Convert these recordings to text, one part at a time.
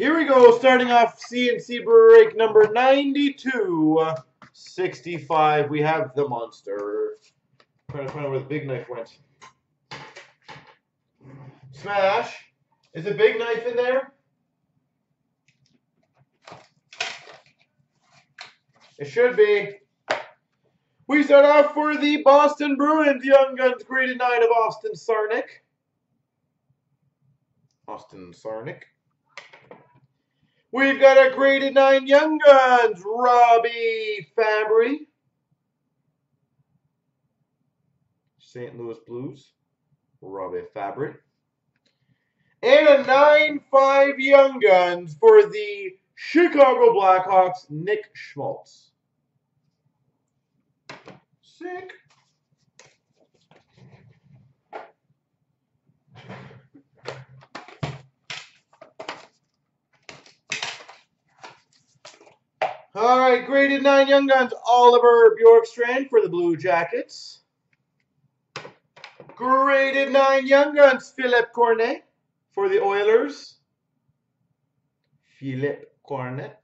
Here we go, starting off CNC break number 92, 65. We have the monster. trying to find where the big knife went. Smash. Is a big knife in there? It should be. We start off for the Boston Bruins Young Guns graded 9 of Austin Czarnik. Austin Czarnik. We've got a graded 9 Young Guns, Robbie Fabry. St. Louis Blues, Robbie Fabry. And a 9-5 Young Guns for the Chicago Blackhawks, Nick Schmaltz. Sick. All right, graded nine Young Guns, Oliver Bjorkstrand for the Blue Jackets. Graded nine Young Guns, Philip Cornet for the Oilers. Philip Cornet.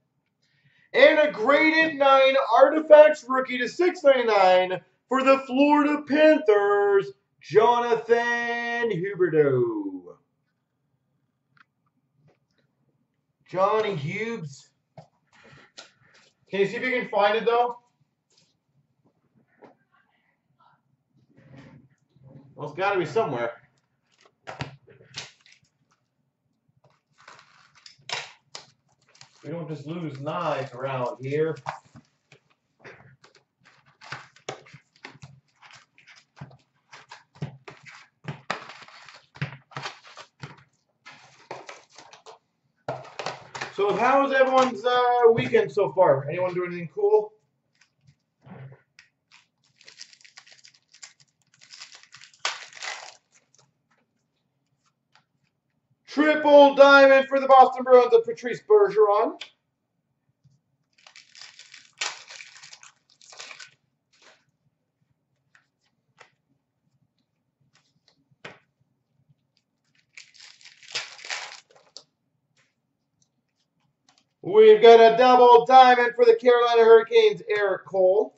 And a graded nine Artifacts rookie to 699 for the Florida Panthers, Jonathan Huberdeau. Johnny Hughes. Can you see if you can find it though? Well, it's got to be somewhere. We don't just lose knives around here. So how was everyone's uh, weekend so far? Anyone do anything cool? Triple diamond for the Boston Bruins of Patrice Bergeron. We've got a double diamond for the Carolina Hurricanes, Erik Cole.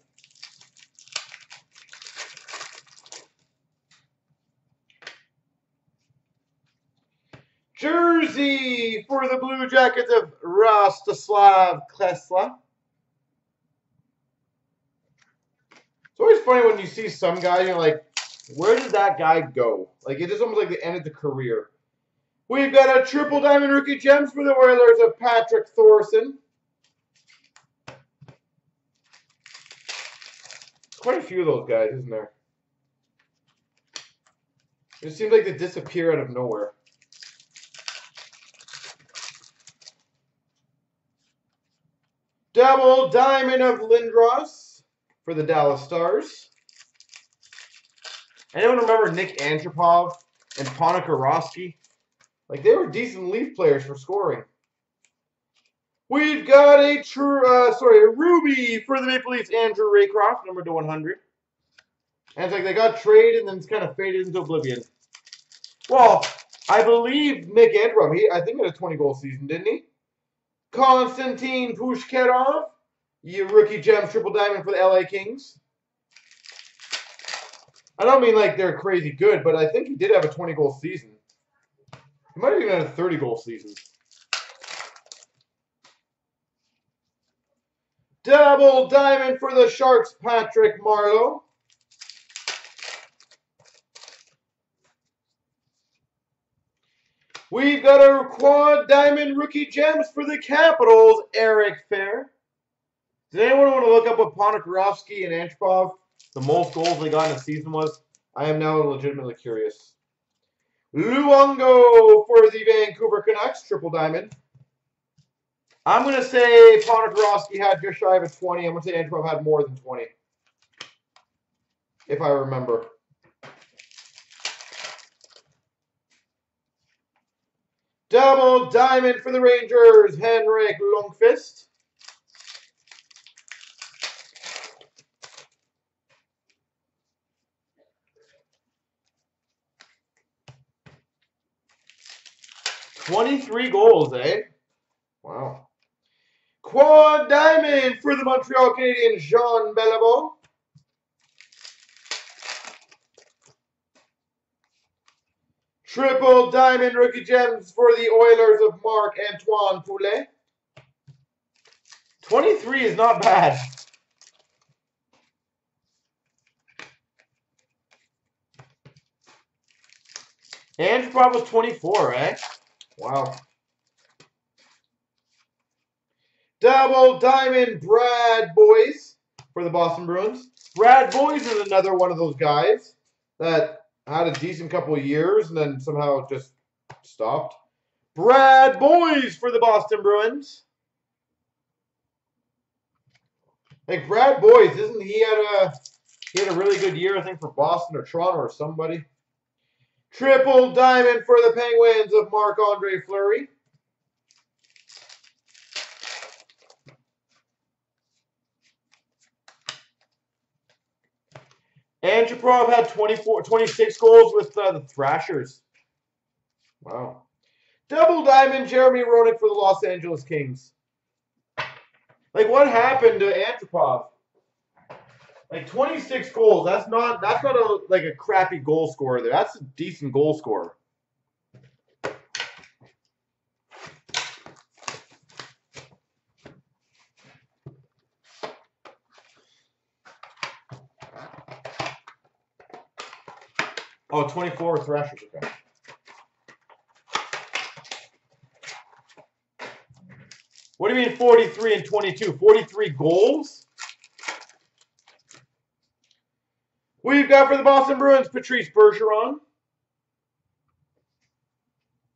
Jersey for the Blue Jackets of Rostislav Klesla. It's always funny when you see some guy, you're like, where did that guy go? Like, it is almost like the end of the career. We've got a triple diamond rookie gems for the Oilers of Patrick Thoresen. Quite a few of those guys, isn't there? It seems like they disappear out of nowhere. Double diamond of Lindros for the Dallas Stars. Anyone remember Nik Antropov and Ponikarovsky? Like they were decent Leaf players for scoring. We've got a true, uh, sorry, a ruby for the Maple Leafs, Andrew Raycroft, number to 100. And it's like they got traded and then it's kind of faded into oblivion. Well, I believe Nik Antropov, he, I think had a 20 goal season, didn't he? Konstantin your rookie gem triple diamond for the LA Kings. I don't mean like they're crazy good, but I think he did have a 20 goal season. He might have even had a 30 goal season. Double diamond for the Sharks, Patrick Marleau. We've got a quad diamond rookie gems for the Capitals, Eric Fehr. Does anyone want to look up what Ponikarovsky and Antropov, the most goals they got in a season was? I am now legitimately curious. Luongo for the Vancouver Canucks, triple diamond. I'm going to say Ponikarovsky had just shy of a 20. I'm going to say Antropov had more than 20. If I remember. Double diamond for the Rangers, Henrik Lundqvist. Twenty-three goals, eh? Wow. Quad Diamond for the Montreal Canadiens, Jean Beliveau. Triple Diamond Rookie Gems for the Oilers of Marc-Antoine Pouliot. 23 is not bad. Antropov was 24, eh? Wow. Double Diamond Brad Boyes for the Boston Bruins. Brad Boyes is another one of those guys that had a decent couple of years and then somehow just stopped. Brad Boyes for the Boston Bruins. Like Brad Boyes, isn't he had a he had a really good year, I think, for Boston or Toronto or somebody. Triple diamond for the Penguins of Marc-Andre Fleury. And Chaparov had 24, 26 goals with uh, the Thrashers. Wow. Double diamond Jeremy Roenick for the Los Angeles Kings. Like what happened to Antropov? Like 26 goals. That's not that's not a like a crappy goal scorer there. That's a decent goal scorer. Oh, 24 Thrashers, okay. What do you mean 43 and 22? 43 goals? We've got for the Boston Bruins, Patrice Bergeron.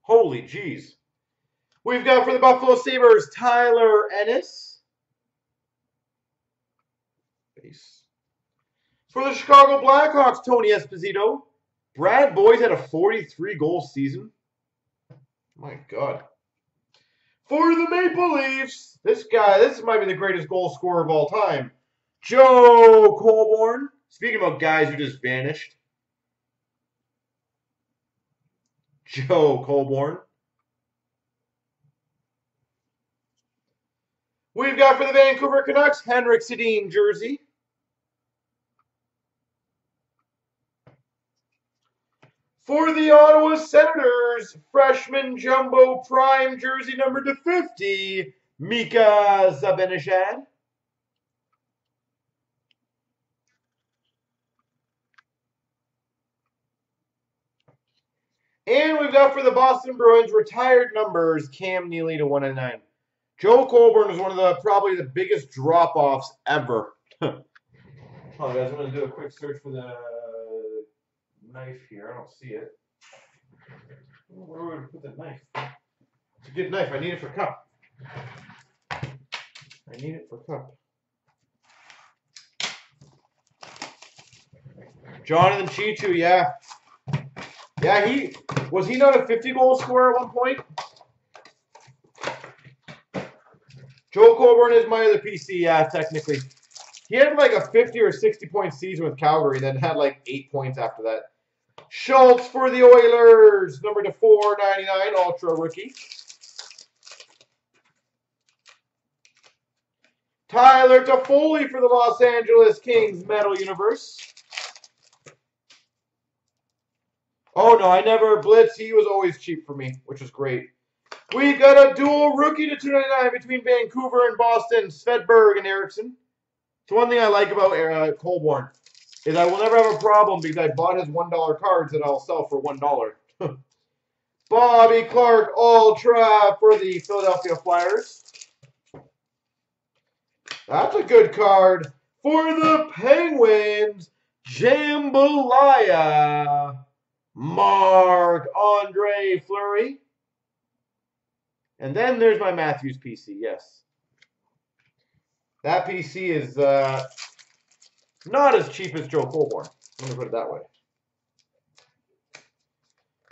Holy jeez. We've got for the Buffalo Sabres, Tyler Ennis. Base. For the Chicago Blackhawks, Tony Esposito. Brad Boyes had a 43 goal season. My God. For the Maple Leafs, this guy, this might be the greatest goal scorer of all time. Joe Colborne. Speaking about guys who just vanished. Joe Colborne. We've got for the Vancouver Canucks, Henrik Sedin jersey. For the Ottawa Senators, freshman jumbo prime jersey number to 50, Mika Zibanejad. And we've got for the Boston Bruins retired numbers, Cam Neely to 109. Joe Colborne is one of the probably the biggest drop-offs ever. oh, guys, I'm going to do a quick search for the knife here. I don't see it. Where would I put the knife? It's a good knife. I need it for cup. I need it for cup. Jonathan Cheechoo, yeah. Yeah, he was he not a 50 goal scorer at one point? Joe Colborne is my other PC, yeah, technically. He had like a 50 or 60 point season with Calgary, then had like eight points after that. Schultz for the Oilers, number to 499, Ultra Rookie. Tyler Toffoli for the Los Angeles Kings Metal Universe. Oh, no, I never blitz. He was always cheap for me, which was great. We've got a dual rookie to 299 between Vancouver and Boston, Svedberg and Eriksson. So one thing I like about uh, Colborne is I will never have a problem because I bought his $1 cards that I'll sell for $1. Bobby Clarke Ultra for the Philadelphia Flyers. That's a good card. For the Penguins, Jambalaya, Marc-Andre Fleury. And then there's my Matthews PC, yes. That PC is uh, not as cheap as Joe Colborne. Let me put it that way.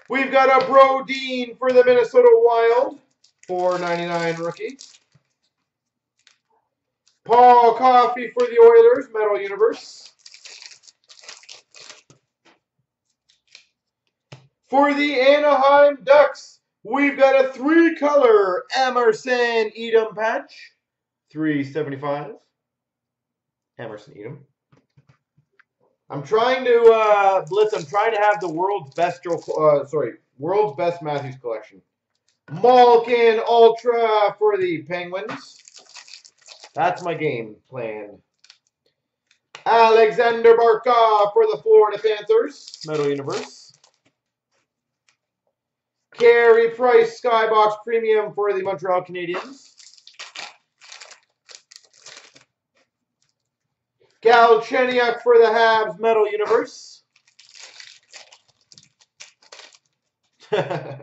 We've got a Brodin for the Minnesota Wild. 4.99 rookie. Paul Coffey for the Oilers, Metal Universe. For the Anaheim Ducks, We've got a three-color Emerson Etem patch. 375. Emerson Etem. I'm trying to, uh, Blitz, I'm trying to have the world's best, uh, sorry, world's best Matthews collection. Malkin Ultra for the Penguins. That's my game plan. Aleksander Barkov for the Florida Panthers. Metal Universe. Carey Price Skybox Premium for the Montreal Canadiens. Galchenyuk for the Habs Metal Universe.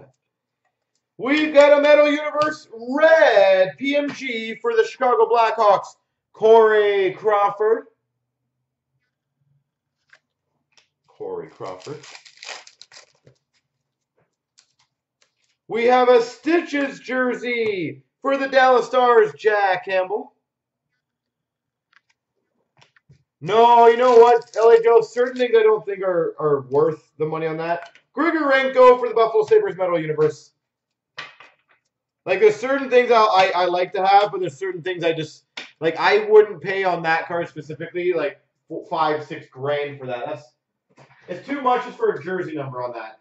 We've got a Metal Universe Red PMG for the Chicago Blackhawks, Corey Crawford. Corey Crawford. We have a Stitches jersey for the Dallas Stars, Jack Campbell. No, you know what, LA Joe, certain things I don't think are, are worth the money on that. Grigorenko for the Buffalo Sabres Metal Universe. Like, there's certain things I, I, I like to have, but there's certain things I just, like, I wouldn't pay on that card specifically, like, five, six grand for that. That's, it's too much just for a jersey number on that.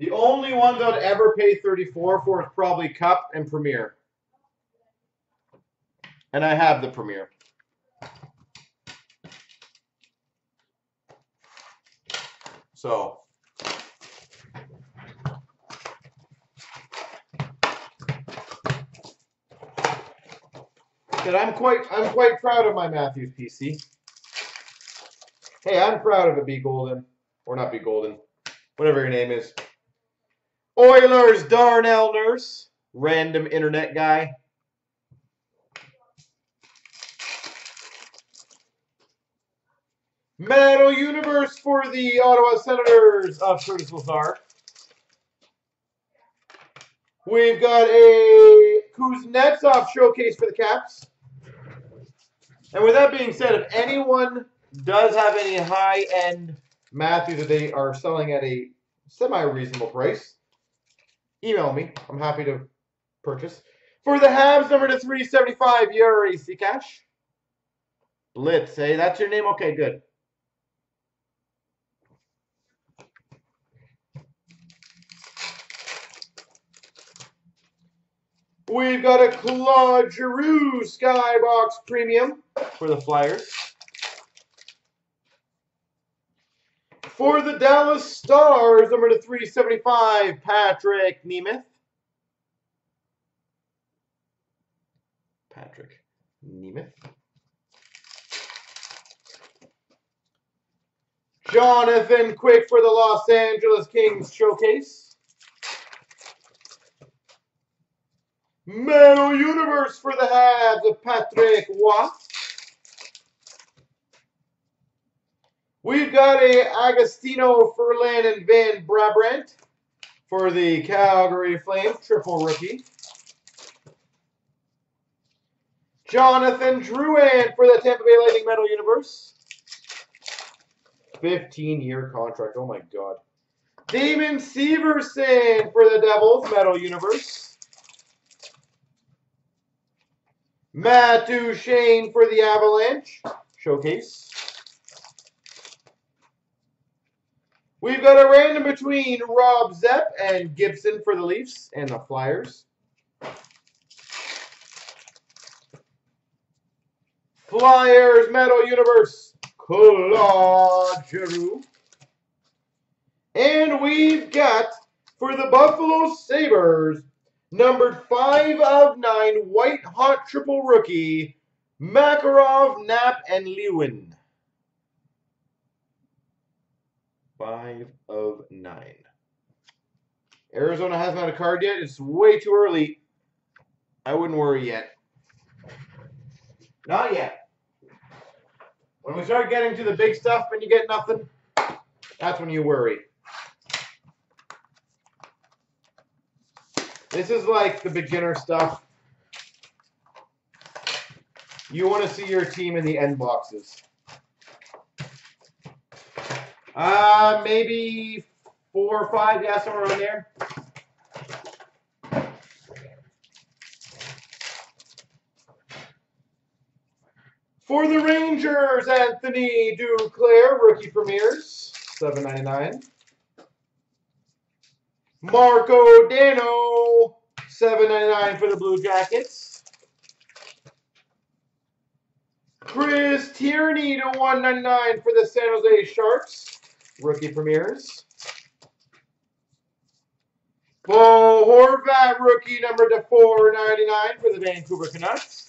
The only ones I'd ever pay 34 for is probably Cup and Premier. And I have the Premier. So. That I'm quite I'm quite proud of my Matthews PC. Hey, I'm proud of it, B Golden. Or not B Golden. Whatever your name is. Oilers Darnell Nurse. Random internet guy. Metal Universe for the Ottawa Senators of Curtis Lazar. We've got a Kuznetsov showcase for the Caps. And with that being said, if anyone does have any high-end Matthews that they are selling at a semi-reasonable price, email me. I'm happy to purchase. For the Habs, number to 375, Jiri Sekac. Blitz, hey, that's your name? Okay, good. We've got a Claude Giroux Skybox Premium for the Flyers. For the Dallas Stars, number to 375, Patrick Nemeth. Patrick Nemeth. Jonathan Quick for the Los Angeles Kings Showcase. Metal Universe for the Habs of Patrick Watt. We've got a Agostino Ferland and Van Brabant for the Calgary Flames, triple rookie. Jonathan Drouin for the Tampa Bay Lightning Metal Universe. 15-year contract. Oh, my God. Damon Severson for the Devils Metal Universe. Matt Duchene for the Avalanche. Showcase. We've got a random between Rob Zepp and Gibson for the Leafs and the Flyers. Flyers Metal Universe, Claude Giroux. And we've got, for the Buffalo Sabres, Numbered 5 of 9, White Hot Triple Rookie, Makarov, Knapp, and Lewin. 5 of 9. Arizona hasn't had a card yet. It's way too early. I wouldn't worry yet. Not yet. When we start getting to the big stuff and you get nothing, that's when you worry. This is like the beginner stuff. You want to see your team in the end boxes. Uh, maybe four or five, yeah, somewhere around there. For the Rangers, Anthony Duclair, rookie premieres, seven ninety nine. Marco Dano, seven ninety nine for the Blue Jackets. Chris Tierney to one ninety nine for the San Jose Sharks, rookie premieres. Bo Horvat, rookie number to four ninety nine for the Vancouver Canucks.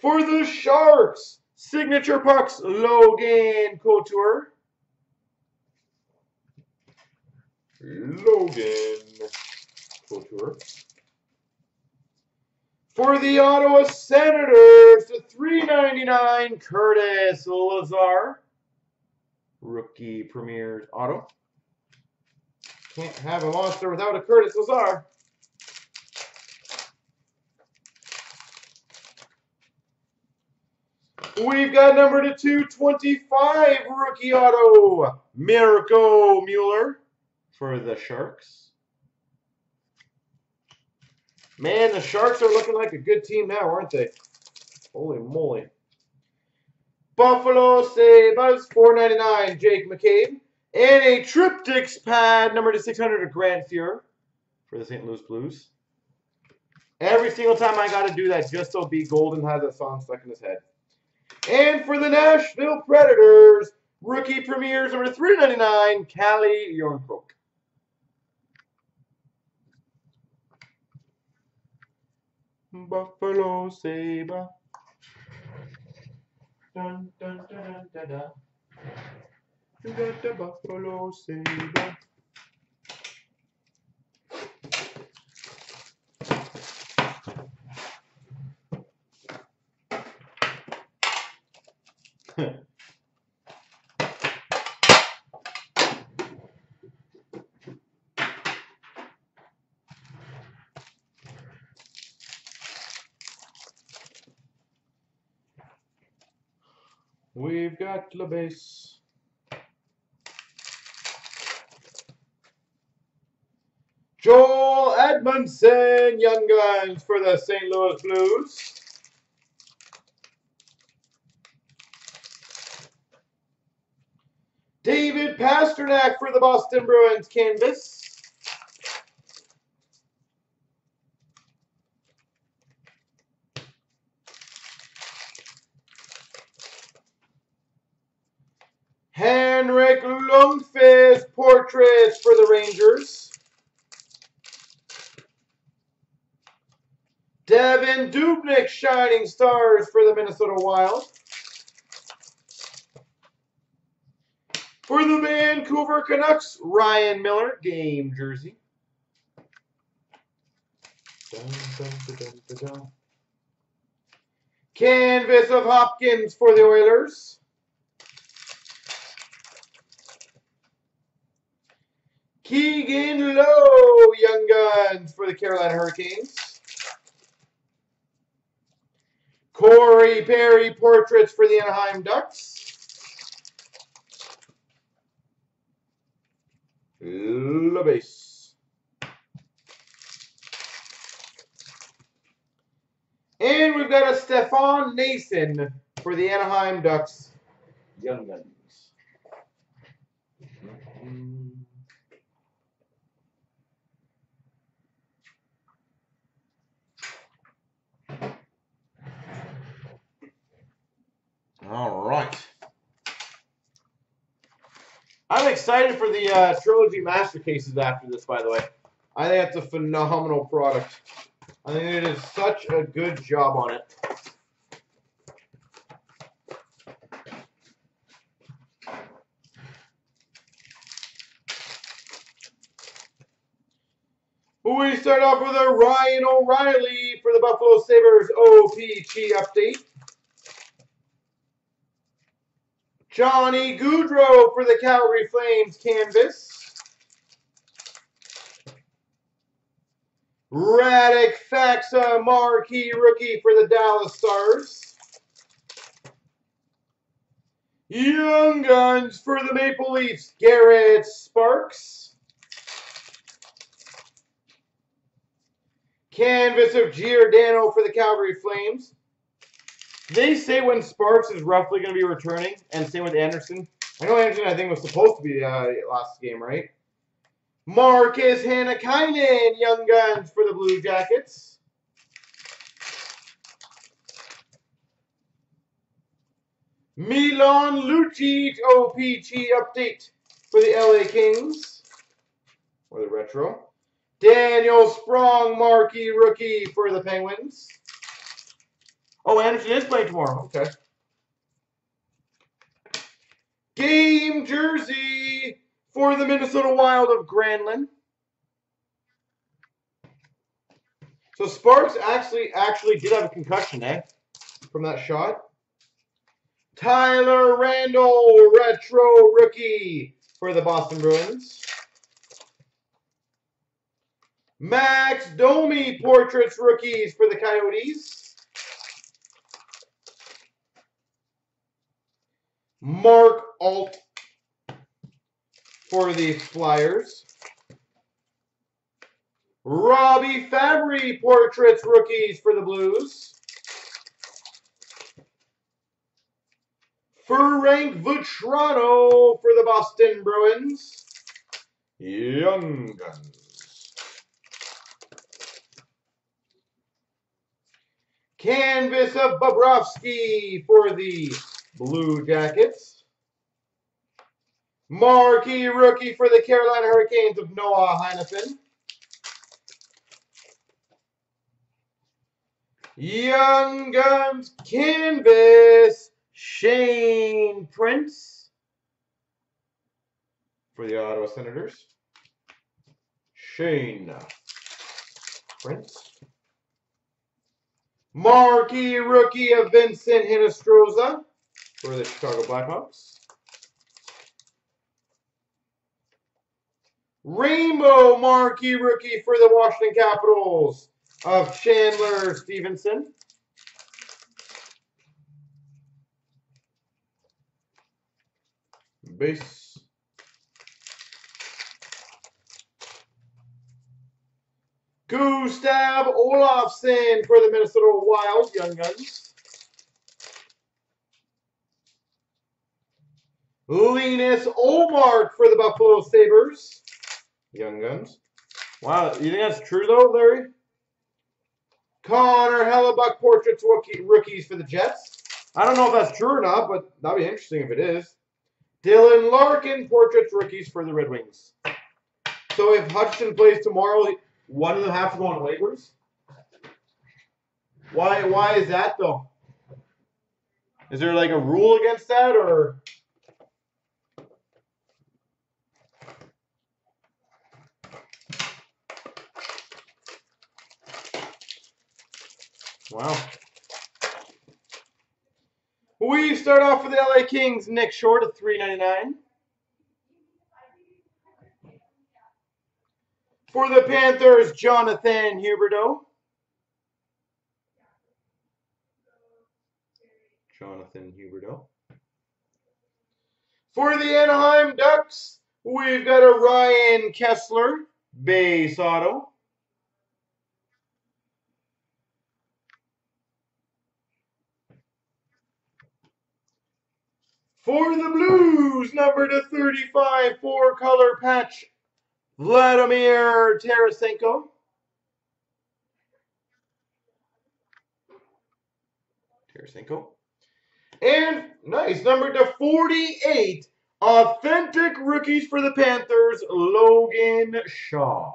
For the Sharks, signature pucks, Logan Couture. Logan Couture. For the Ottawa Senators, the 399 Curtis Lazar. Rookie Premier's Auto. Can't have a monster without a Curtis Lazar. We've got number to 225 rookie auto, Mirco Mueller for the Sharks. Man, the Sharks are looking like a good team now, aren't they? Holy moly. Buffalo Sabres, 499 Jake McCabe. And a Triptychs pad, number to 600 of Grant Fuhr for the St. Louis Blues. Every single time I got to do that just so B. Golden has that song stuck in his head. And for the Nashville Predators, rookie premieres number 399, Calle Jarnkrok. Buffalo Sabre. Dun, dun, dun, dun, dun, You got the Buffalo Sabre. We've the base. Joel Edmundson, Young Guns for the St. Louis Blues. David Pastrnak for the Boston Bruins canvas. Henrik Lundqvist portraits for the Rangers. Devan Dubnyk Shining Stars for the Minnesota Wild. For the Vancouver Canucks, Ryan Miller, game jersey. Dun, dun, dun, Canvas of Hopkins for the Oilers. Keegan Lowe, Young Guns for the Carolina Hurricanes. Corey Perry, Portraits for the Anaheim Ducks. LeBase. And we've got a Stefan Noesen for the Anaheim Ducks Young Guns. All right. I'm excited for the uh, Trilogy Master Cases after this, by the way. I think that's a phenomenal product. I think it is such a good job on it. We start off with a Ryan O'Reilly for the Buffalo Sabres OPC update. Johnny Gaudreau for the Calgary Flames canvas. Radek Faksa marquee rookie for the Dallas Stars. Young Guns for the Maple Leafs, Garrett Sparks. Canvas of Giordano for the Calgary Flames. They say when Sparks is roughly going to be returning, and same with Anderson. I know Anderson, I think, was supposed to be uh, last game, right? Markus Hannikainen, Young Guns for the Blue Jackets. Milan Lucic OPC update for the LA Kings, or the retro. Daniel Sprong marquee rookie for the Penguins. Oh, Anderson is playing tomorrow. Okay. Game jersey for the Minnesota Wild of Granlund. So Sparks actually actually did have a concussion, eh? From that shot. Tyler Randell, retro rookie for the Boston Bruins. Max Domi, portraits rookies for the Coyotes. Mark Alt for the Flyers. Robbie Fabry, portraits rookies for the Blues. Frank Vatrano for the Boston Bruins. Young Guns. Canvas of Bobrovsky for the Blue Jackets. Marquee rookie for the Carolina Hurricanes of Noah Hanifin. Young Guns Canvas Shane Prince for the Ottawa Senators. Shane Prince. Marquee rookie of Vincent Hinostroza for the Chicago Blackhawks. Rainbow marquee rookie for the Washington Capitals of Chandler Stephenson. Base. Gustav Olofsson for the Minnesota Wild, Young Guns. Linus Ullmark for the Buffalo Sabres, Young Guns. Wow, you think that's true though, Larry? Connor Hellebuyck portraits rookie, rookies for the Jets. I don't know if that's true or not, but that'd be interesting if it is. Dylan Larkin portraits rookies for the Red Wings. So if Hutchinson plays tomorrow, one of them have to go on waivers. Why? Why is that though? Is there like a rule against that, or? Wow. We start off with the LA Kings, Nick Shore at three ninety nine. For the Panthers, Jonathan Huberdeau. Jonathan Huberdeau. For the Anaheim Ducks, we've got a Ryan Kesler, base auto. For the Blues, number to 35, four-color patch, Vladimir Tarasenko. Tarasenko. And nice, number to 48, authentic rookies for the Panthers, Logan Shaw.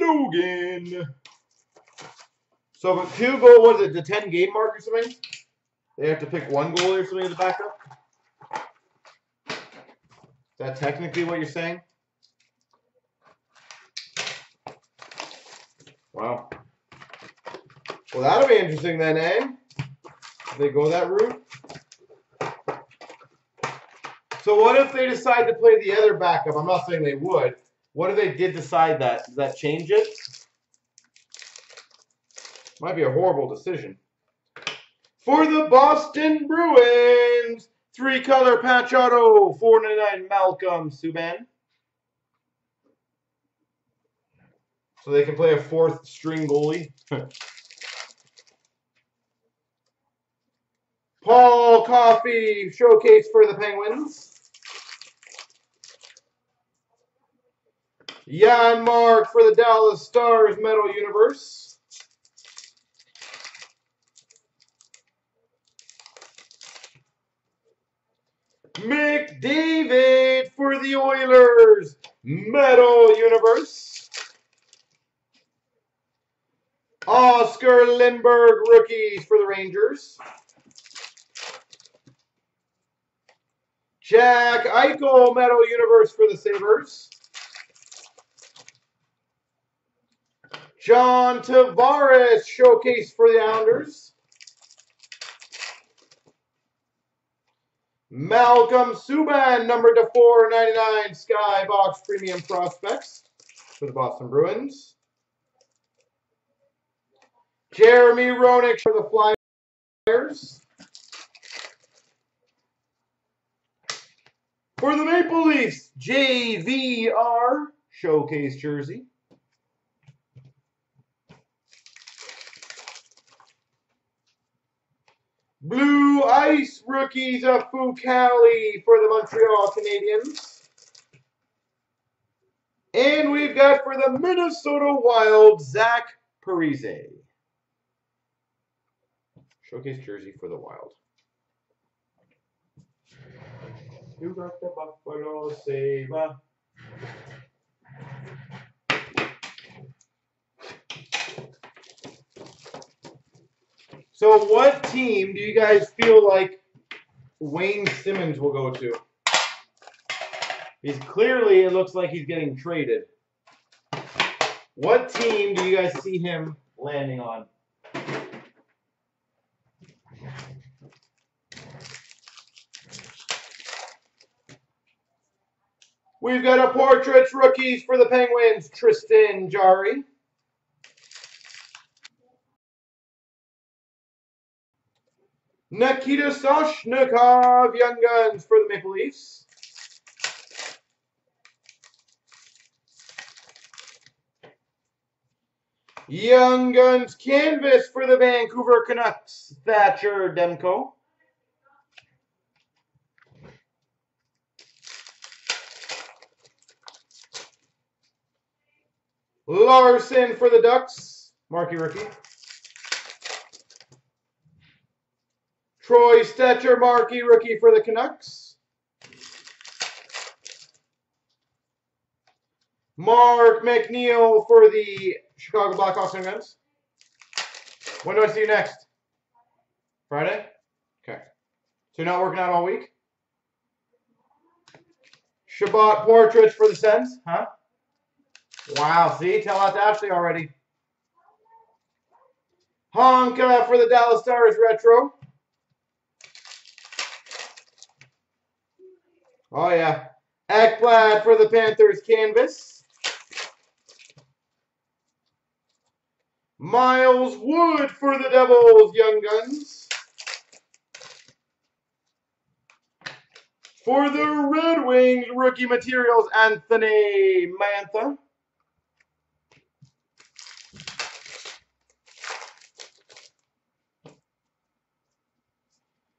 Logan. So if two goal, what is it, the 10 game mark or something? They have to pick one goal or something as a backup? Is that technically what you're saying? Wow. Well, that'll be interesting then, eh? If they go that route. So what if they decide to play the other backup? I'm not saying they would. What if they did decide that? Does that change it? Might be a horrible decision. For the Boston Bruins, three color patch auto, 499 Malcolm Subban. So they can play a fourth string goalie. Paul Coffey showcase for the Penguins. Janmark for the Dallas Stars Metal Universe. McDavid for the Oilers Metal Universe. Oscar Lindberg rookies for the Rangers. Jack Eichel Metal Universe for the Sabres. John Tavares Showcase for the Islanders. Malcolm Subban, number to 499 Skybox Premium Prospects for the Boston Bruins. Jeremy Roenick for the Flyers. For the Maple Leafs, JVR Showcase Jersey. Blue Ice rookies of Fucale for the Montreal Canadiens. And we've got for the Minnesota Wild, Zach Parise. Showcase jersey for the Wild. You got the Buffalo Sabre. So what team do you guys feel like Wayne Simmonds will go to? He's clearly, it looks like he's getting traded. What team do you guys see him landing on? We've got a portraits rookies for the Penguins, Tristan Jarry. Nikita Soshnikov, Young Guns for the Maple Leafs. Young Guns Canvas for the Vancouver Canucks, Thatcher Demko. Larsson for the Ducks, Marquee Rookie. Troy Stecher, Marquee Rookie for the Canucks. Mark McNeill for the Chicago Blackhawks and Guns. When do I see you next? Friday? Okay. So you're not working out all week? Chabot portraits for the Sens, huh? Wow, see? Tell that to Ashley already. Honka for the Dallas Stars Retro. Oh, yeah. Ekblad for the Panthers Canvas. Miles Wood for the Devils Young Guns. For the Red Wings, rookie materials, Anthony Mantha.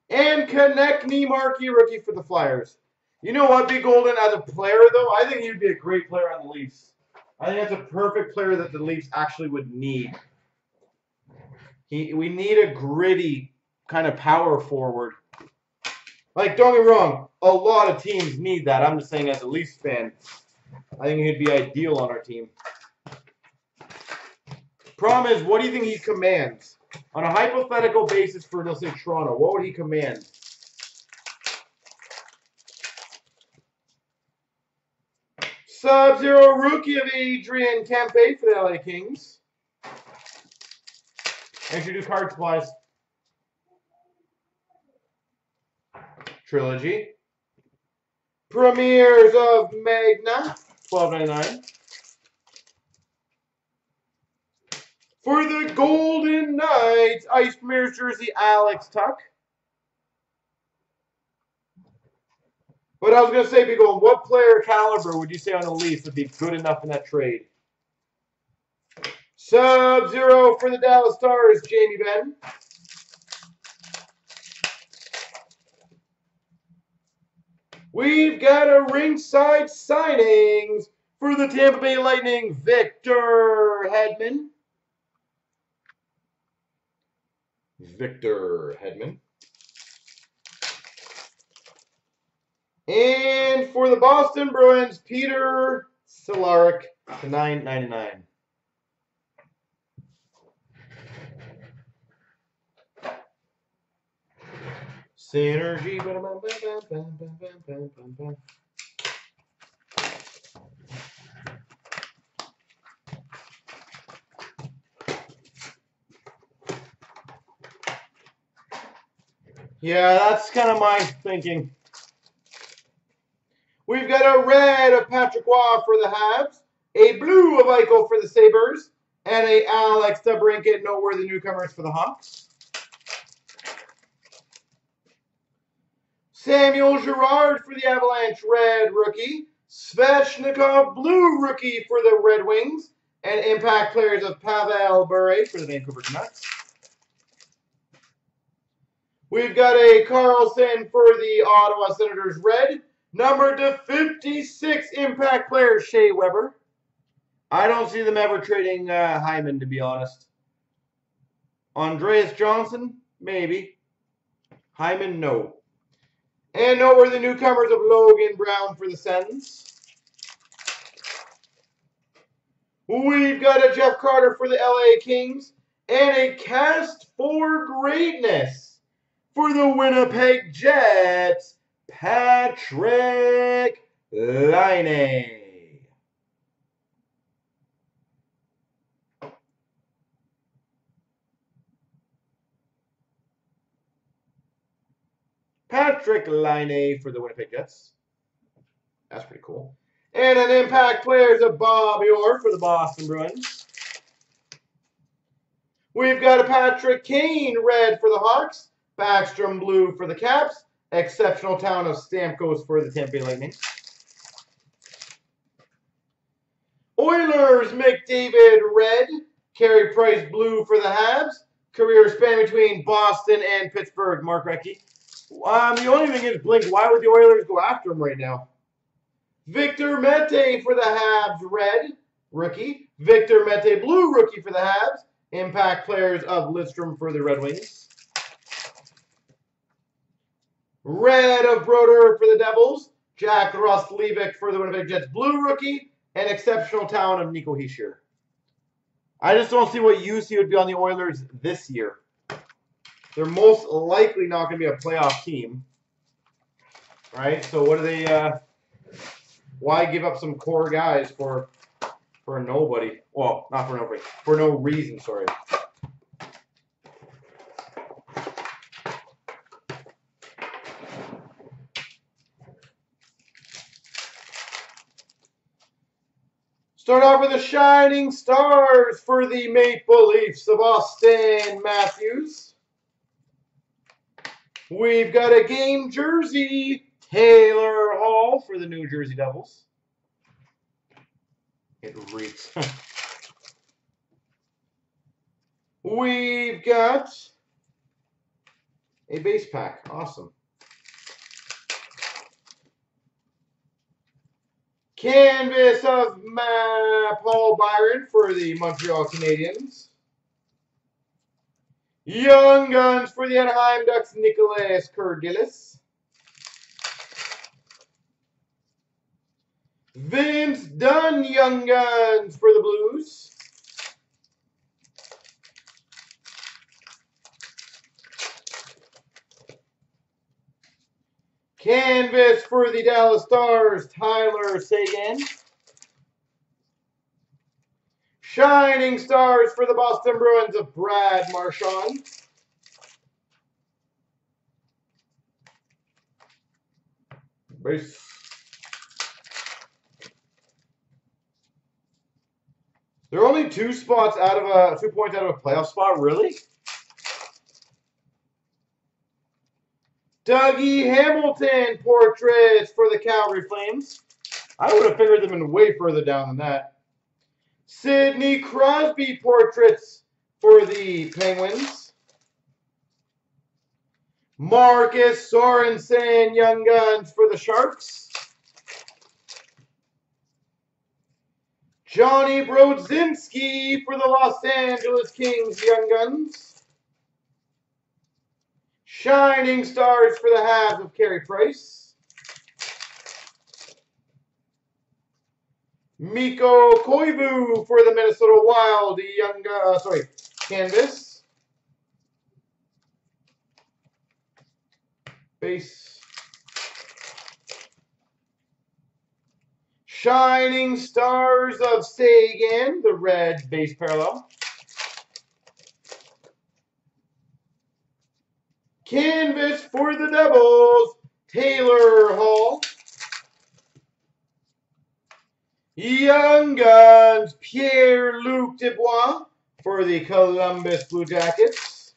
And Konecny Marquee, rookie for the Flyers. You know what, Big Golden, as a player, though, I think he'd be a great player on the Leafs. I think that's a perfect player that the Leafs actually would need. He, we need a gritty kind of power forward. Like, don't get wrong, a lot of teams need that. I'm just saying as a Leafs fan, I think he'd be ideal on our team. Problem is, what do you think he commands? On a hypothetical basis for, let's say, Toronto, what would he command? Sub-Zero rookie of Adrian Kempe for the LA Kings. Do card supplies. Trilogy. Premieres of Magna, twelve ninety nine. For the Golden Knights, Ice Premier's jersey, Alex Tuch. But I was going to say, Beagle, what player caliber would you say on the Leafs would be good enough in that trade? Sub-Zero for the Dallas Stars, Jamie Benn. We've got a ringside signings for the Tampa Bay Lightning, Victor Hedman. Victor Hedman. And for the Boston Bruins, Peter Cehlarik to 9.99. Synergy. Yeah, that's kind of my thinking. We've got a red of Patrick Roy for the Habs, a blue of Eichel for the Sabres, and a Alex DeBrincat noteworthy newcomers for the Hawks. Samuel Girard for the Avalanche, red rookie. Svechnikov, blue rookie for the Red Wings. And impact players of Pavel Bure for the Vancouver Canucks. We've got a Karlsson for the Ottawa Senators, red. Number to 56 impact player, Shea Weber. I don't see them ever trading uh, Hyman, to be honest. Andreas Johnsson, maybe. Hyman, no. And over the newcomers of Logan Brown for the Sens. We've got a Jeff Carter for the LA Kings. And a cast for greatness for the Winnipeg Jets, Patrik Laine. Patrik Laine for the Winnipeg Jets. That's pretty cool. And an impact players of Bobby Orr for the Boston Bruins. We've got a Patrick Kane red for the Hawks. Backstrom blue for the Caps. Exceptional talent of Stamkos for the Tampa Bay Lightning. Oilers McDavid red. Carey Price blue for the Habs. Career span between Boston and Pittsburgh. Mark Recchi. Um, the only thing is, Blink, why would the Oilers go after him right now? Victor Mete for the Habs, red, rookie. Victor Mete, blue, rookie for the Habs. Impact players of Lidstrom for the Red Wings. Red of Brodeur for the Devils. Jack Roslovic for the Winnipeg Jets, blue rookie. And exceptional talent of Nico Hischier. I just don't see what use he would be on the Oilers this year. They're most likely not going to be a playoff team. Right? So what do they uh, why give up some core guys for for nobody? Well, not for nobody. For no reason, sorry. Start off with the Shining Stars for the Maple Leafs of Auston Matthews. We've got a game jersey, Taylor Hall for the New Jersey Devils. It reeks. We've got a base pack. Awesome. Canvas of Paul Byron for the Montreal Canadiens. Young Guns for the Anaheim Ducks, Nicholas Kerdiles. Vince Dunn, Young Guns for the Blues. Canvas for the Dallas Stars, Tyler Seguin. Shining Stars for the Boston Bruins of Brad Marchand. Base. There are only two spots out of a two points out of a playoff spot, really? Dougie Hamilton portraits for the Calgary Flames. I would have figured them in way further down than that. Sidney Crosby portraits for the Penguins. Marcus Sorensen Young Guns for the Sharks. Johnny Brodzinski for the Los Angeles Kings Young Guns. Shining Stars for the Habs of Carey Price. Mikko Koivu for the Minnesota Wild the Young, uh, sorry, Canvas. Base. Shining Stars of Seguin, the red base parallel. Canvas for the Devils, Taylor Hall. Young Guns, Pierre-Luc Dubois for the Columbus Blue Jackets.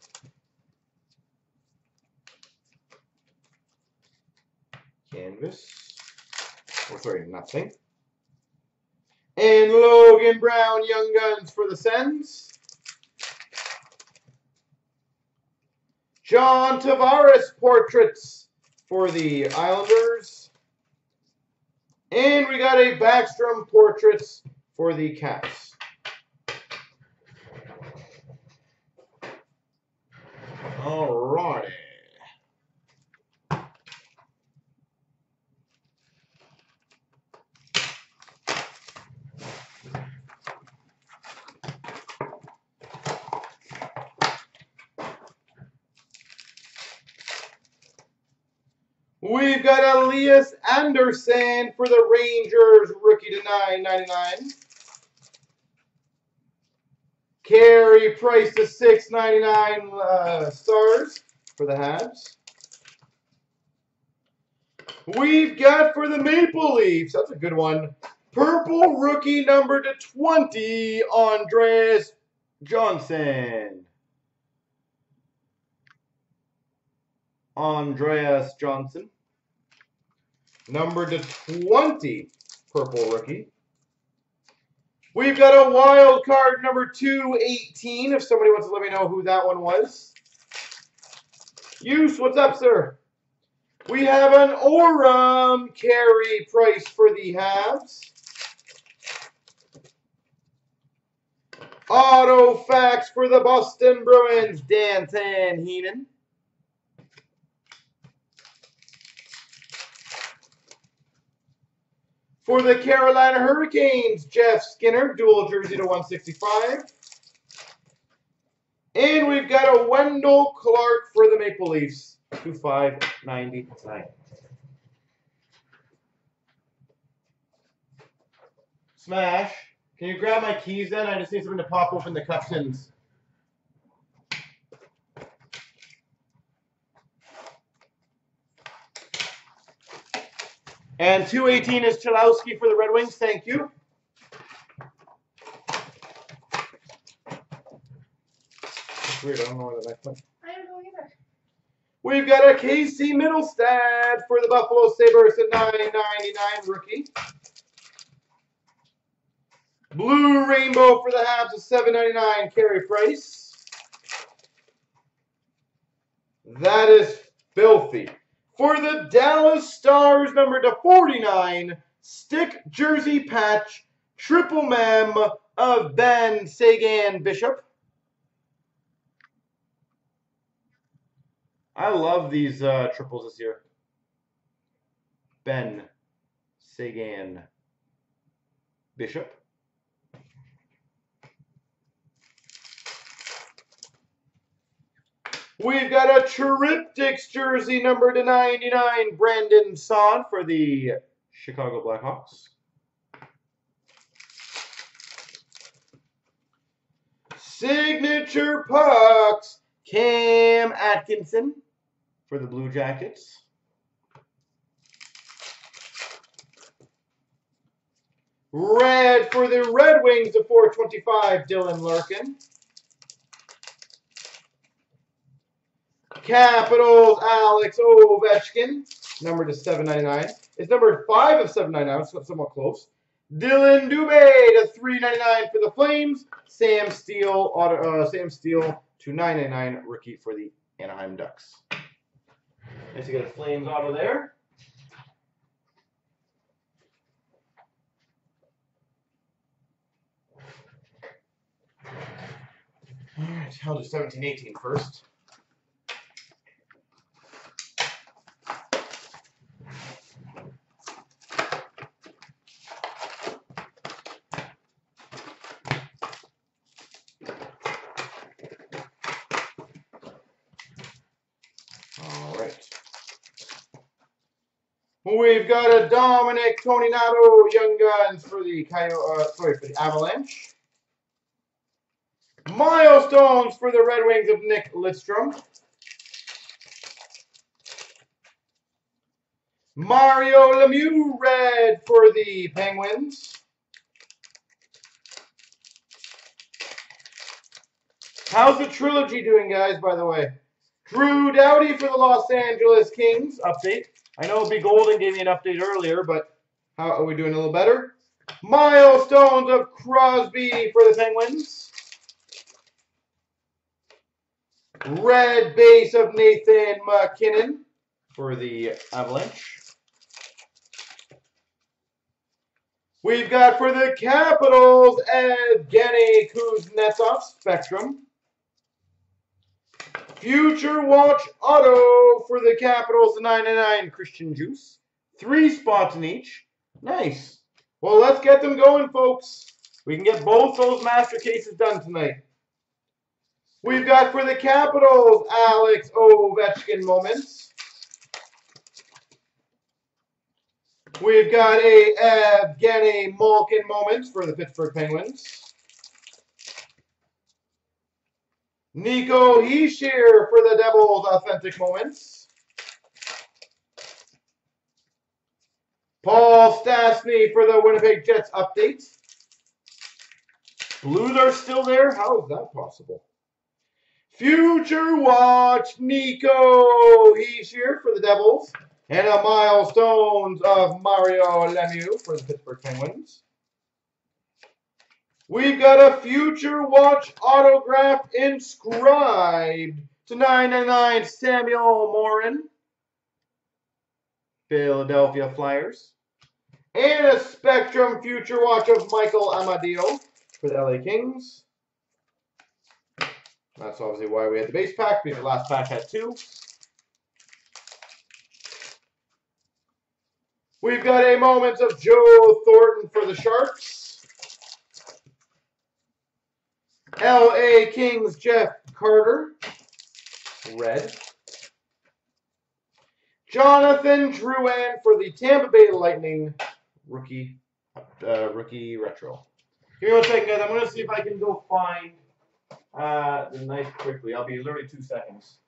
Canvas. Oh, sorry, nothing. And Logan Brown, Young Guns for the Sens. John Tavares portraits for the Islanders. And we got a Backstrom portraits for the Caps. All righty. We've got Elias Andersson for the Rangers, rookie to 999. Carey Price to 699 uh, stars for the Habs. We've got for the Maple Leafs, that's a good one. Purple rookie number to 20, Andreas Johnsson. Andreas Johnsson. Number to 20, purple rookie. We've got a wild card number 218, if somebody wants to let me know who that one was. Use, what's up, sir? We have an Orem Carey Price for the Habs. Auto Facts for the Boston Bruins, Danton Heinen. For the Carolina Hurricanes, Jeff Skinner, dual jersey to 165. And we've got a Wendel Clark for the Maple Leafs, 2599. Smash. Can you grab my keys then? I just need something to pop open the cup. And 218 is Chalowski for the Red Wings. Thank you. That's weird. I don't know where the next one. I don't know either. We've got a Casey Mittelstadt for the Buffalo Sabres at 9.99 rookie. Blue Rainbow for the Habs at 7.99 Carey Price. That is filthy. For the Dallas Stars, number to 49, stick jersey patch, triple mem of Ben Sagan Bishop. I love these uh, triples this year. Ben Sagan Bishop. We've got a Triptychs jersey number to 99, Brandon Son for the Chicago Blackhawks. Signature pucks, Cam Atkinson for the Blue Jackets. Red for the Red Wings of 425, Dylan Larkin. Capitals, Alex Ovechkin, number to 799. It's number 5 of 799, so somewhat close. Dillon Dubé to 399 for the Flames. Sam Steel, auto, uh, Sam Steel to 999 rookie for the Anaheim Ducks. Nice to get a Flames auto there. All right, I'll do 17, 18 first. All right. We've got a Dominic Toninato Young Guns for the Coyote, uh, sorry, for the Avalanche. Milestones for the Red Wings of Nick Lidstrom. Mario Lemieux red for the Penguins. How's the trilogy doing, guys, by the way? Drew Doughty for the Los Angeles Kings. Update. I know B Golden gave me an update earlier, but how are we doing a little better? Milestones of Crosby for the Penguins. Red base of Nathan MacKinnon for the Avalanche. We've got for the Capitals, Evgeny Kuznetsov, Spectrum. Future Watch Auto for the Capitals, 99 Christian Djoos. Three spots in each. Nice. Well, let's get them going, folks. We can get both those master cases done tonight. We've got for the Capitals, Alex Ovechkin moments. We've got a Evgeny Malkin moments for the Pittsburgh Penguins. Nico Hischier for the Devils authentic moments. Paul Stastny for the Winnipeg Jets update. Blues are still there? How is that possible? Future Watch Nico Hischier for the Devils. And a milestones of Mario Lemieux for the Pittsburgh Penguins. We've got a Future Watch autograph inscribed to 999 Samuel Morin. Philadelphia Flyers. And a Spectrum Future Watch of Michael Amadio for the LA Kings. That's obviously why we had the base pack, because the last pack had two. We've got a moment of Joe Thornton for the Sharks. LA Kings Jeff Carter, red. Jonathan Drouin for the Tampa Bay Lightning rookie uh, rookie retro. Give me one second, guys. I'm going to see if I can go find uh, the knife quickly. I'll be literally two seconds.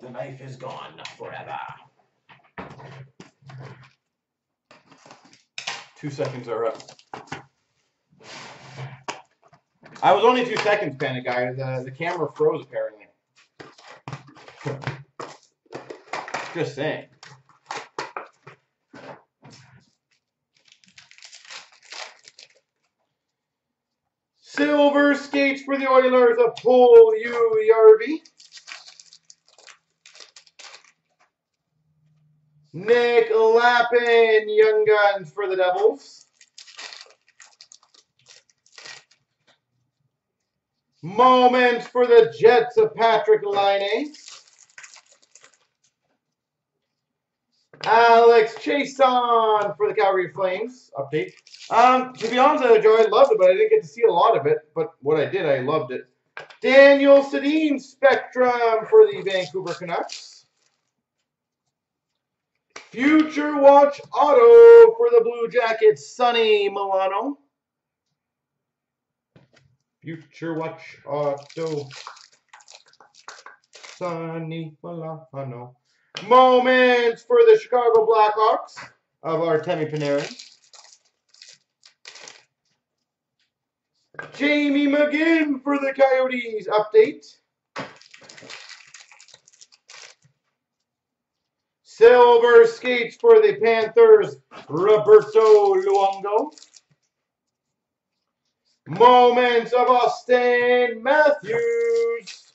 The knife is gone forever. Two seconds are up. I was only two seconds, Panic Guy. The, the camera froze, apparently. Just saying. Silver skates for the Oilers of Puljujarvi. Nick Lappin, Young Guns for the Devils. Moments for the Jets of Patrik Laine. Alex Chiasson for the Calgary Flames. Update. Um, to be honest with you, I loved it, but I didn't get to see a lot of it. But what I did, I loved it. Daniel Sedin Spectrum for the Vancouver Canucks. Future Watch Auto for the Blue Jackets, Sonny Milano. Future Watch Auto, Sonny Milano. Moments for the Chicago Blackhawks of Artemi Panarin. Jamie McGinn for the Coyotes update. Silver skates for the Panthers, Roberto Luongo. Moments of Auston Matthews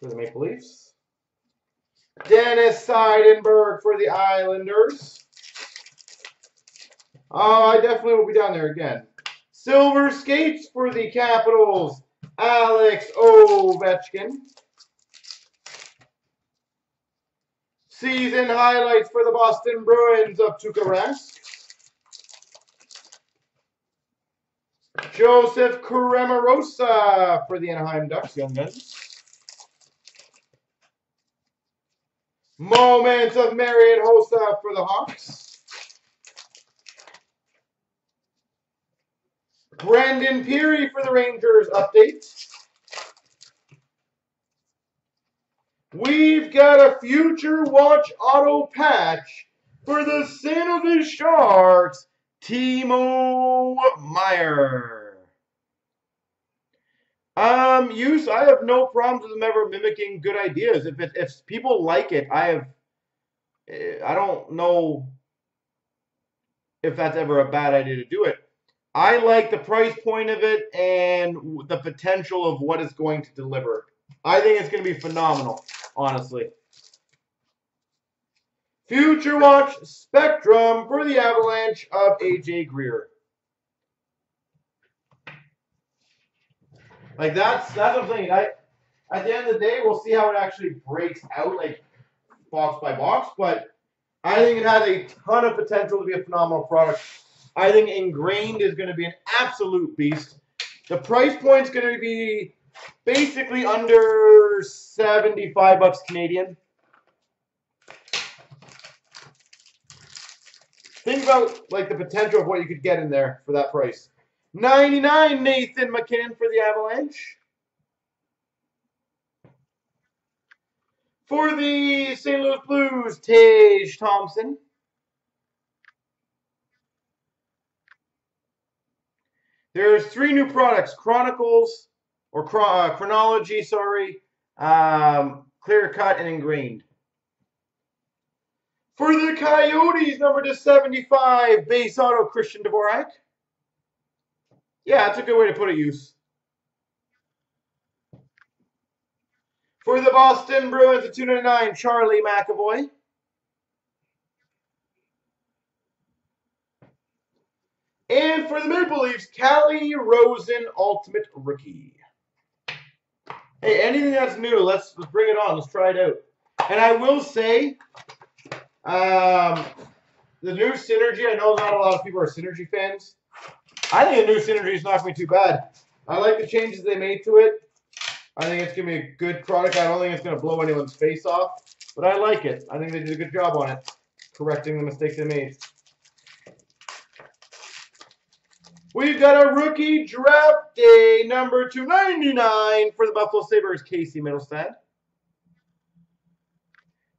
for the Maple Leafs. Dennis Seidenberg for the Islanders. Oh, I definitely will be down there again. Silver skates for the Capitals, Alex Ovechkin. Season highlights for the Boston Bruins of Tuukka Rask. Joseph Cramarossa for the Anaheim Ducks, Young Guns. Moments of Marian Hossa for the Hawks. Brandon Pirri for the Rangers update. We've got a future watch auto patch for the San Jose Sharks, Timo Meier. Um, use. I have no problems with them ever mimicking good ideas. If it, if people like it, I have. eh, I don't know if that's ever a bad idea to do it. I like the price point of it and the potential of what it's going to deliver. I think it's going to be phenomenal, honestly. Future Watch Spectrum for the Avalanche of AJ Greer. Like that's that's what I'm saying. I at the end of the day, we'll see how it actually breaks out, like box by box. But I think it has a ton of potential to be a phenomenal product. I think ingrained is going to be an absolute beast. The price point's going to be basically under 75 bucks Canadian. Think about like the potential of what you could get in there for that price. 99 Nathan MacKinnon for the Avalanche. For the St. Louis Blues, Tage Thompson. There's three new products: Chronicles or uh, Chronology, sorry, um, Clear Cut and Ingrained. For the Coyotes, number to 75, base auto Christian Dvorak. Yeah, that's a good way to put it, use. For the Boston Bruins, at 299, Charlie McAvoy. And for the Maple Leafs, Calle Rosen, Ultimate Rookie. Hey, anything that's new, let's let's bring it on. Let's try it out. And I will say, um, the new synergy. I know not a lot of people are synergy fans. I think the new synergy is not going to be too bad. I like the changes they made to it. I think it's going to be a good product. I don't think it's going to blow anyone's face off, but I like it. I think they did a good job on it, correcting the mistakes they made. We've got a rookie draft day number 299 for the Buffalo Sabres, Casey Mittelstadt.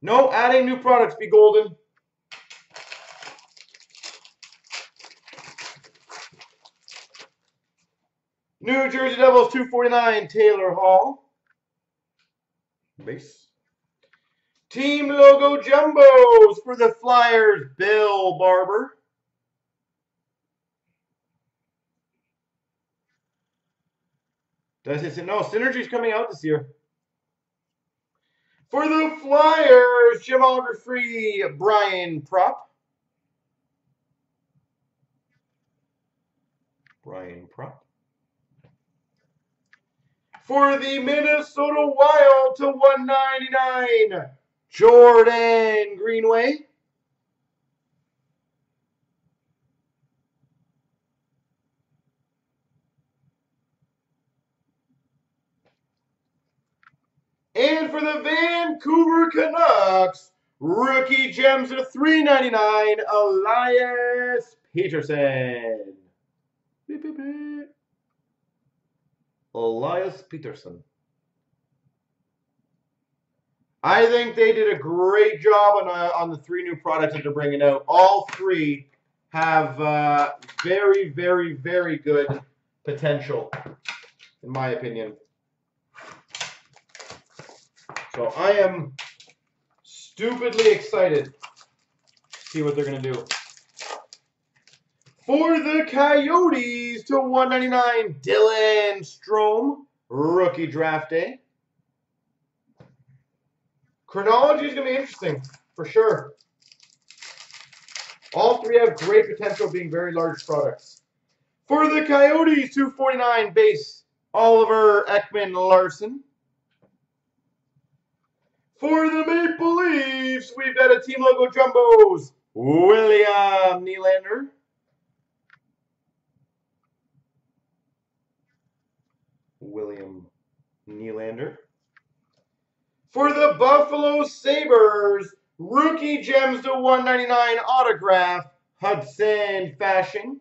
No adding new products, be golden. New Jersey Devils 249, Taylor Hall. Base. Team logo jumbos for the Flyers, Bill Barber. Does it no? Synergy's coming out this year. For the Flyers, gemography, Brian Propp. Brian Propp. For the Minnesota Wild to 199, Jordan Greenway. And for the Vancouver Canucks, rookie gems of 399, Elias Pettersson. Beep, beep, beep. Elias Pettersson. I think they did a great job on, uh, on the three new products that they're bringing out. All three have uh, very, very, very good potential, in my opinion. So I am stupidly excited to see what they're going to do. For the Coyotes to 199, Dylan Strome, rookie draft day. Chronology is going to be interesting, for sure. All three have great potential being very large products. For the Coyotes, 249 base, Oliver Ekman Larsson. For the Maple Leafs, we've got a team logo jumbos, William Nylander. William Nylander. For the Buffalo Sabres, rookie gems to 199 autograph, Hudson Fasching.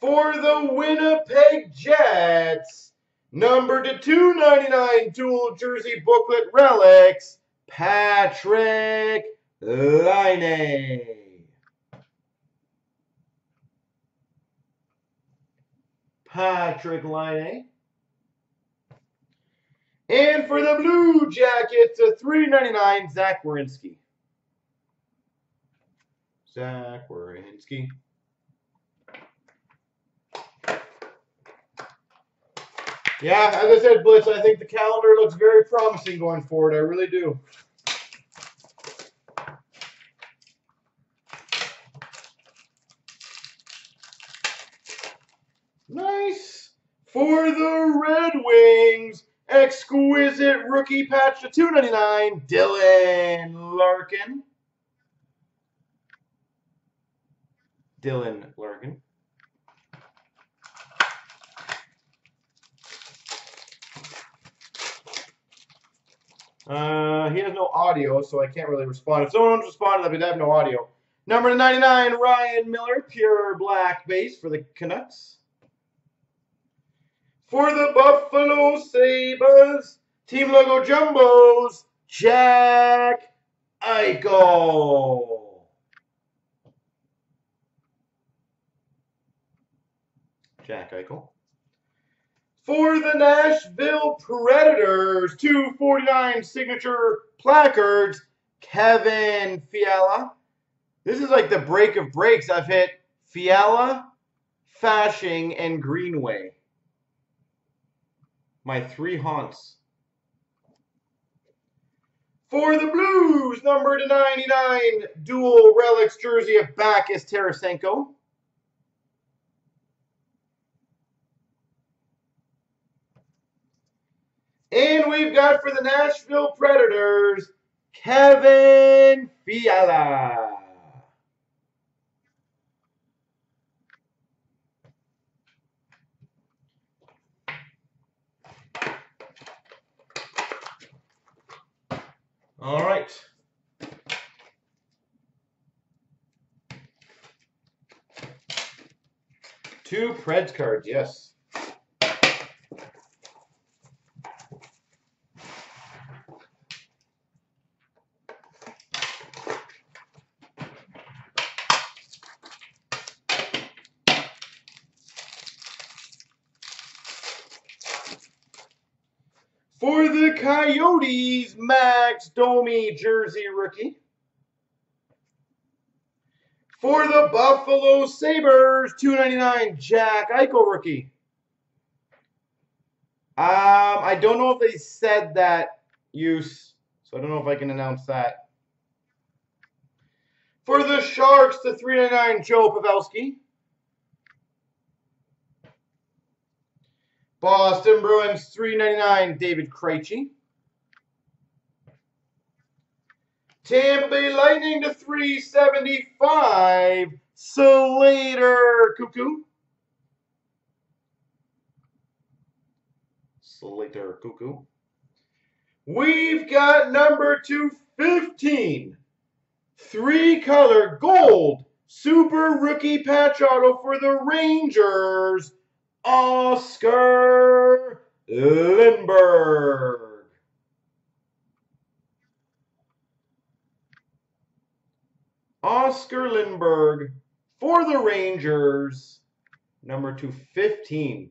For the Winnipeg Jets, number to 299 dual jersey booklet relics, Patrik Laine. Patrik Laine. And for the Blue Jackets, a 399 Zach Werenski. Zach Werenski. Yeah, as I said, Blitz, I think the calendar looks very promising going forward. I really do. Nice. For the Red Wings, exquisite rookie patch to 299, Dylan Larkin. Dylan Larkin. Uh, he has no audio, so I can't really respond. If someone wants to respond, that would have no audio. Number 99, Ryan Miller, pure black base for the Canucks. For the Buffalo Sabres, team logo jumbos, Jack Eichel. Jack Eichel. For the Nashville Predators, 249 signature placards, Kevin Fiala. This is like the break of breaks. I've hit Fiala, Fasching, and Greenway. My three haunts. For the Blues, number to 99, dual relics jersey of Backus Tarasenko. And we've got for the Nashville Predators, Kevin Fiala. All right. Two Preds cards, yes. For the Coyotes, Max Domi jersey rookie. For the Buffalo Sabres, 299 Jack Eichel rookie. Um, I don't know if they said that use, so I don't know if I can announce that. For the Sharks, the 399 Joe Pavelski. Boston Bruins, 399 David Krejci. Tampa Bay Lightning to 375. Slater Koekkoek. Slater Koekkoek. We've got number 215. Three color gold super rookie patch auto for the Rangers. Oscar Lindberg. Oscar Lindberg for the Rangers, number 215.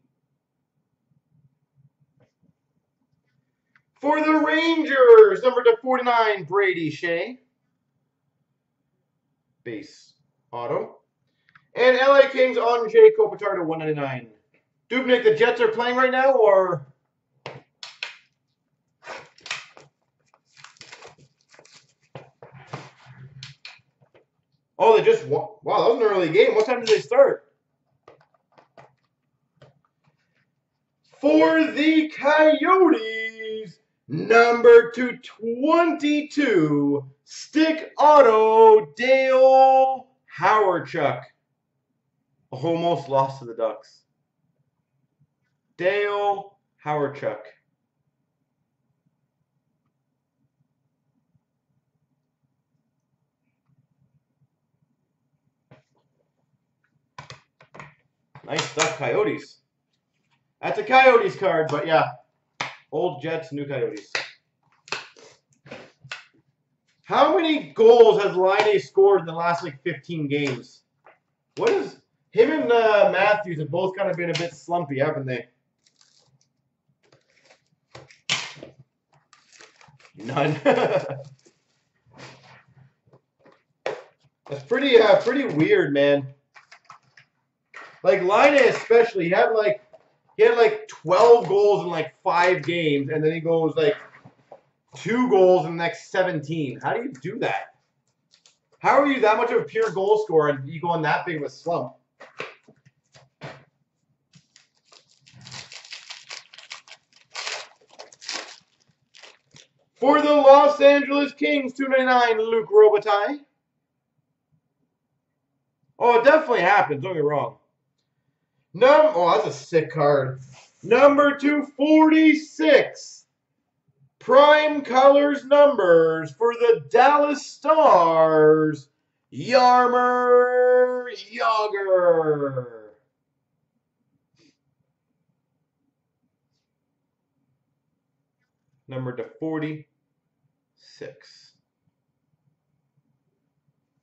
For the Rangers, number 249, Brady Skjei. Base auto. And LA Kings Anze Kopitar to 199. Dubnik, the Jets are playing right now, or Oh, they just wow, that was an early game. What time did they start? For the Coyotes, number 222, stick auto, Dale Hawerchuk. Almost lost to the Ducks. Dale Hawerchuk. Nice stuff, Coyotes. That's a Coyotes card, but yeah. Old Jets, new Coyotes. How many goals has Laine scored in the last like 15 games? What is him and uh, Matthews have both kind of been a bit slumpy, haven't they? None. That's pretty uh, pretty weird, man. Like Laine especially, he had like he had like 12 goals in like five games, and then he goes like two goals in the next 17. How do you do that? How are you that much of a pure goal scorer and you go on that big of a slump? For the Los Angeles Kings, 299, Luc Robitaille. Oh, it definitely happens, don't get wrong. Num oh, that's a sick card. Number 246. Prime colors numbers for the Dallas Stars. Jaromir Jagr. Number to 46.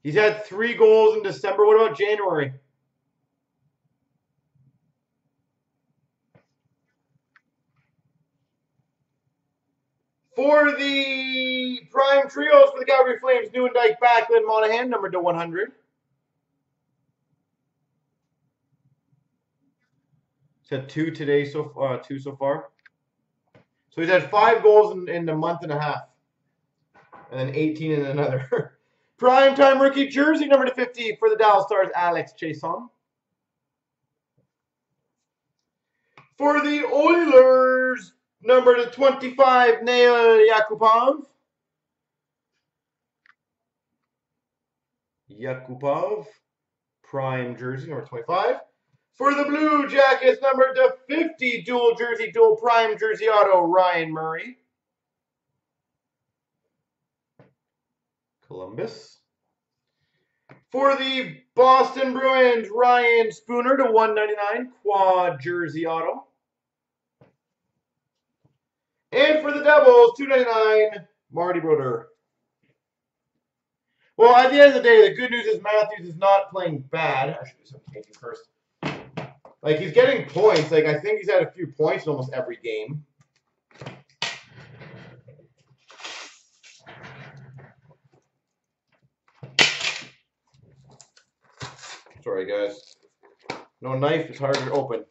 He's had three goals in December. What about January? For the prime trios for the Calgary Flames, Nieuwendyk, Backlund, Monahan, number to 100. Said two today, so uh, two so far. So he's had five goals in, in a month and a half, and then 18 in another. Prime time rookie jersey number to 50 for the Dallas Stars, Alex Chiasson. For the Oilers, Number to 25, Nail Yakupov. Yakupov. Prime jersey, number 25. For the Blue Jackets, number to 50, dual jersey, dual prime jersey auto, Ryan Murray. Columbus. For the Boston Bruins, Ryan Spooner to 199, quad jersey auto. And for the Devils, two ninety nine, Marty Brodeur. Well, at the end of the day, the good news is Matthews is not playing bad. I should do some painting first. Like, he's getting points. Like, I think he's had a few points in almost every game. Sorry guys. No knife, is harder to open.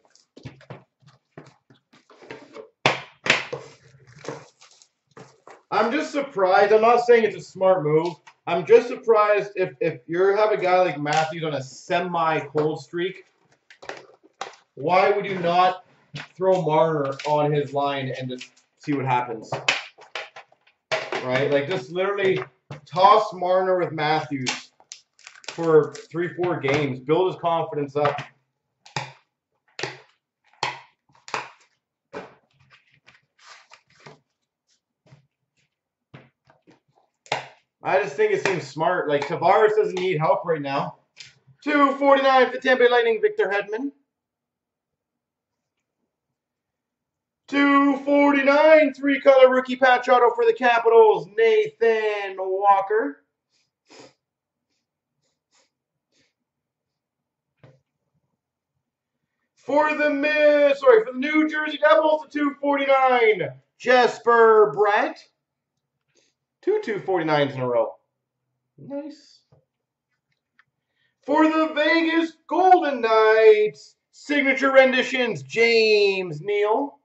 I'm just surprised. I'm not saying it's a smart move. I'm just surprised if, if you have a guy like Matthews on a semi-cold streak, why would you not throw Marner on his line and just see what happens? Right? Like, just literally toss Marner with Matthews for three, four games. Build his confidence up. I just think it seems smart. Like, Tavares doesn't need help right now. 249 for Tampa Lightning, Victor Hedman. 249, three-color rookie patch auto for the Capitals, Nathan Walker. For the miss, sorry, for the New Jersey Devils, the 249, Jesper Bratt. Two 249s in a row. Nice. For the Vegas Golden Knights, signature renditions, James Neal.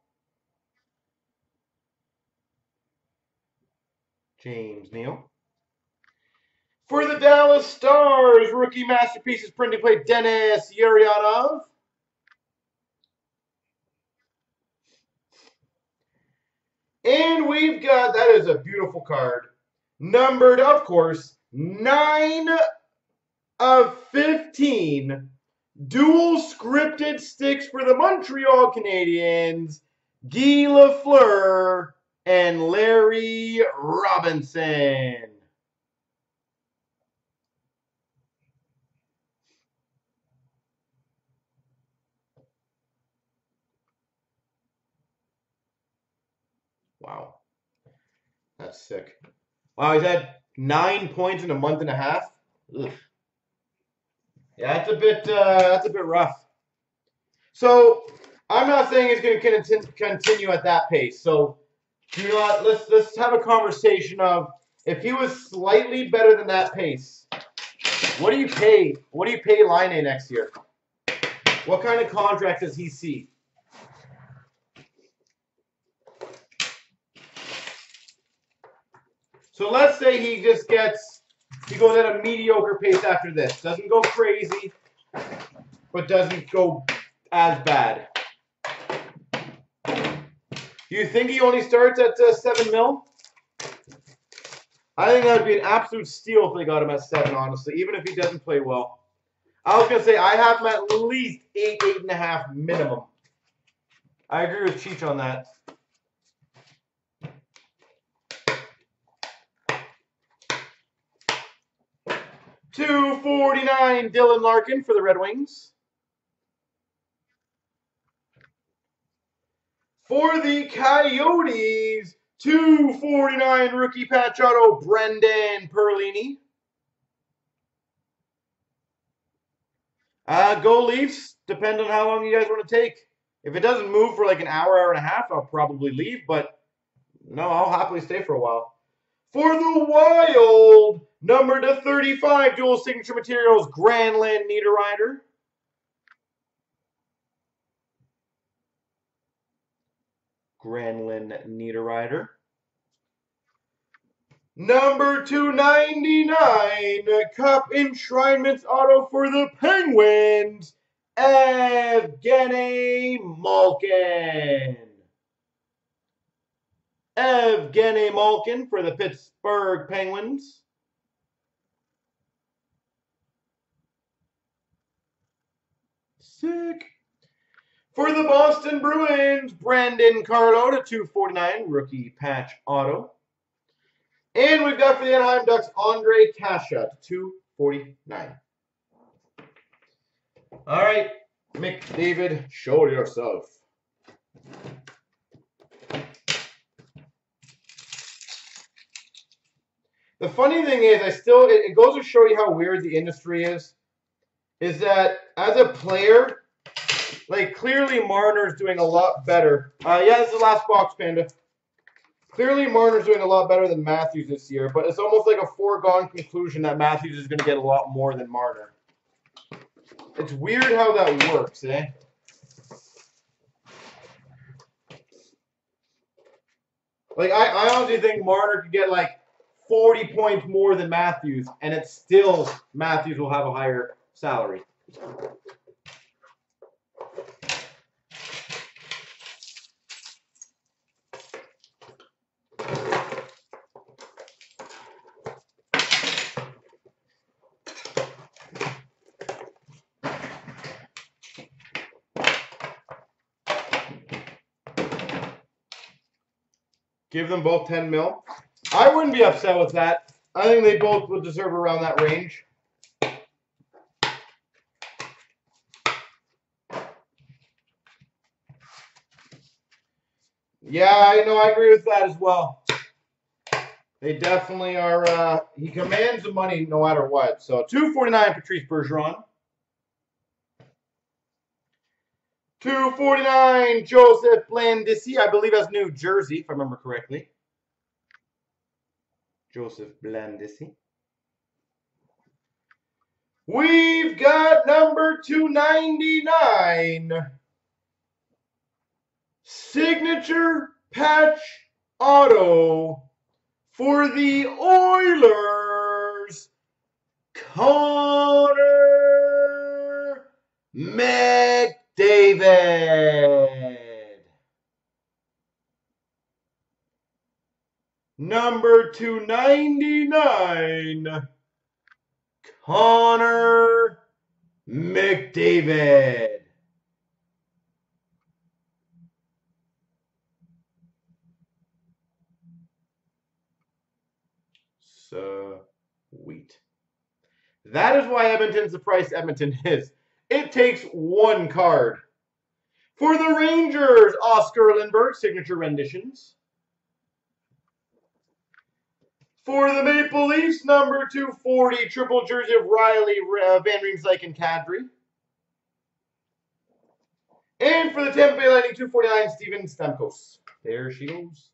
James Neal. For the Dallas Stars, rookie masterpieces printing plate, Denis Gurianov. And we've got, that is a beautiful card. Numbered, of course, 9 of 15 dual scripted sticks for the Montreal Canadiens, Guy Lafleur and Larry Robinson. Wow. That's sick. Wow, he's had nine points in a month and a half. Ugh. Yeah, that's a bit uh, that's a bit rough. So I'm not saying it's going to continue at that pace. So let's let's have a conversation of if he was slightly better than that pace. What do you pay? What do you pay Laine next year? What kind of contract does he see? So let's say he just gets, he goes at a mediocre pace after this. Doesn't go crazy, but doesn't go as bad. Do you think he only starts at uh, 7 mil? I think that would be an absolute steal if they got him at 7, honestly, even if he doesn't play well. I was going to say, I have him at least 8, 8.5 minimum. I agree with Cheech on that. 249 Dylan Larkin for the Red Wings. For the Coyotes, 249 rookie patch auto Brendan Perlini. Uh, go Leafs. Depend on how long you guys want to take. If it doesn't move for like an hour, hour and a half, I'll probably leave. But no, I'll happily stay for a while. For the Wild, Number to 35, dual signature materials, Granlund Niederreiter. Granlund Niederreiter. Number 299, Cup Enshrinements Auto for the Penguins, Evgeni Malkin. Evgeni Malkin for the Pittsburgh Penguins. Sick. For the Boston Bruins, Brandon Carlo to 249, rookie patch auto. And we've got for the Anaheim Ducks, Ondrej Kase to 249. All right, McDavid, show yourself. The funny thing is, I still, it, it goes to show you how weird the industry is is that as a player, like clearly Marner's doing a lot better. Uh, yeah, this is the last box, Panda. Clearly Marner's doing a lot better than Matthews this year, but it's almost like a foregone conclusion that Matthews is going to get a lot more than Marner. It's weird how that works, eh? Like, I, I honestly think Marner could get like 40 points more than Matthews, and it's still Matthews will have a higher salary. Give them both 10 mil. I wouldn't be upset with that. I think they both would deserve around that range. Yeah, I know. I agree with that as well. They definitely are. Uh, he commands the money no matter what. So 249 Patrice Bergeron. 249 Joseph Blandisi. I believe that's New Jersey, if I remember correctly. Joseph Blandisi. We've got number 299. Signature patch auto for the Oilers. Connor McDavid. Number 299, Connor McDavid. Sweet. That is why Edmonton's the price Edmonton is. It takes one card. For the Rangers, Oscar Lindberg, signature renditions. For the Maple Leafs, number 240, triple jersey of Rielly, uh, Van Riemsdyk, and Kadri. And for the Tampa Bay Lightning, 249, Steven Stamkos. There she goes.